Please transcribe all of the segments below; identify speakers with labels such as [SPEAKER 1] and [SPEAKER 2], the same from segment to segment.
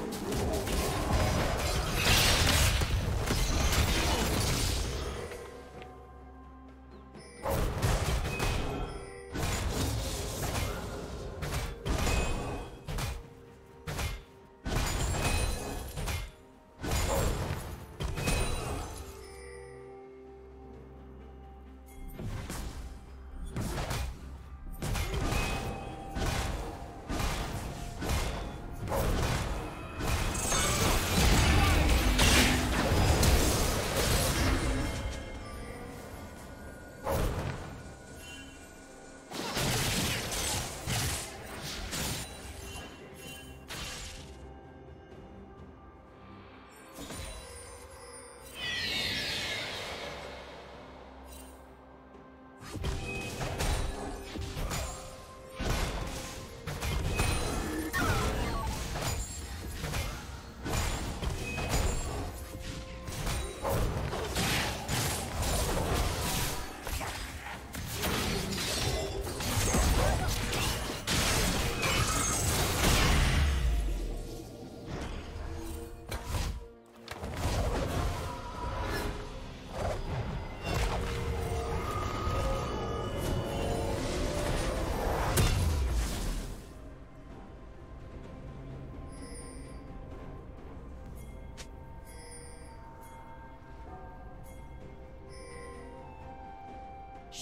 [SPEAKER 1] やった!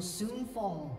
[SPEAKER 2] Will soon fall.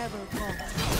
[SPEAKER 2] Never falter.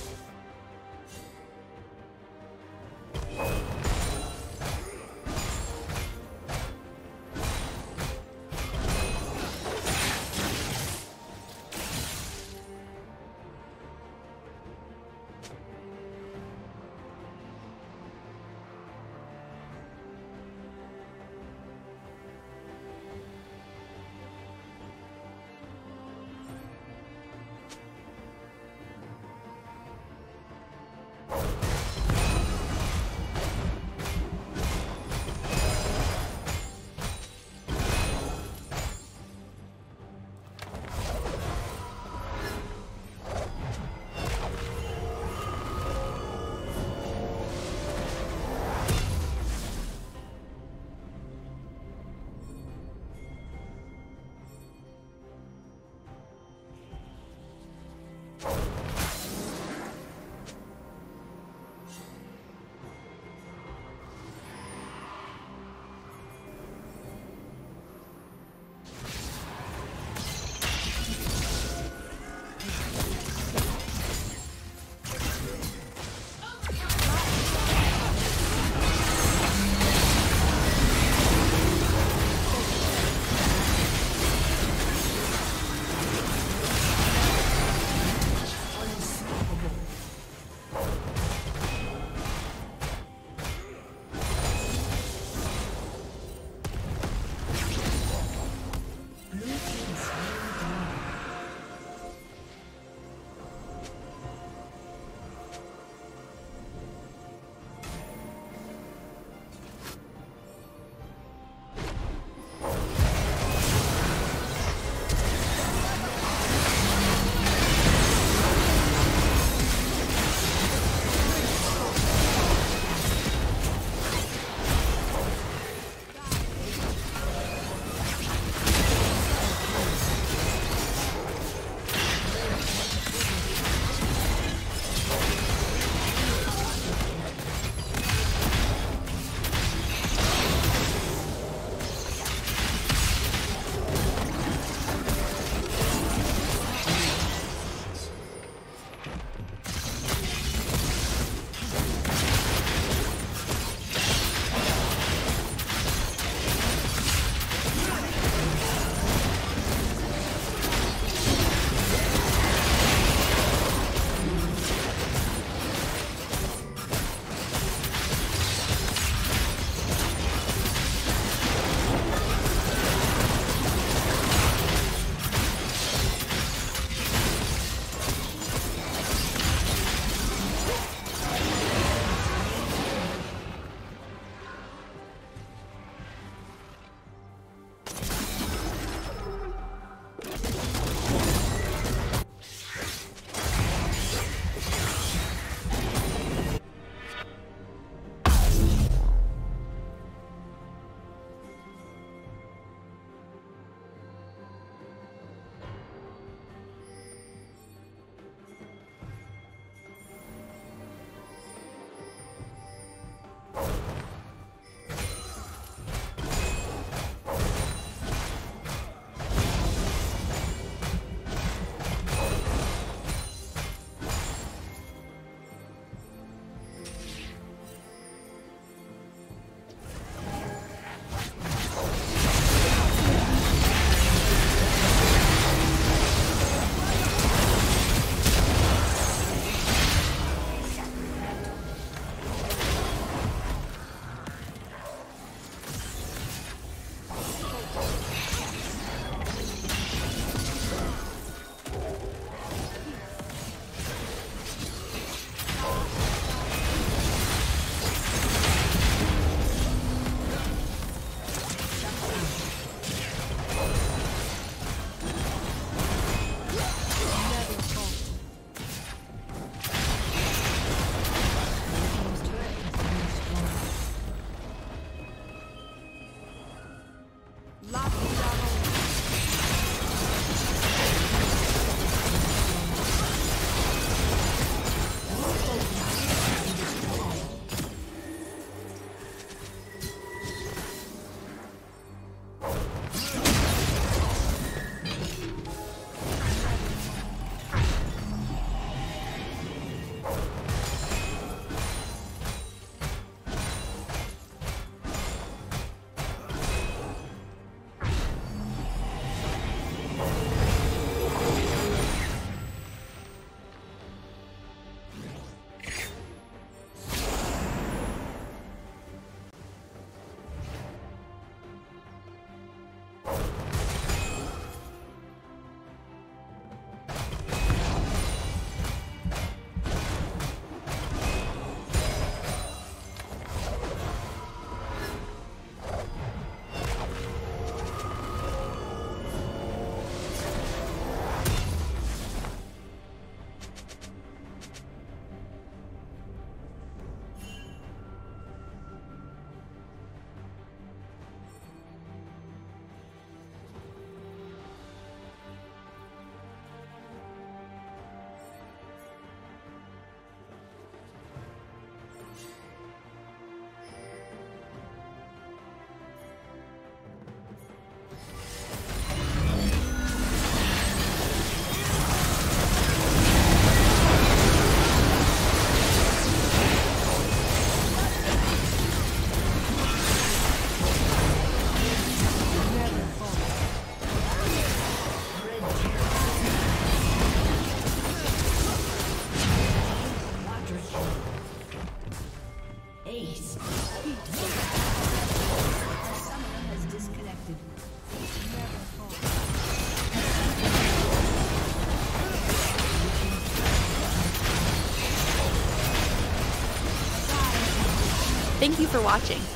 [SPEAKER 2] You for watching.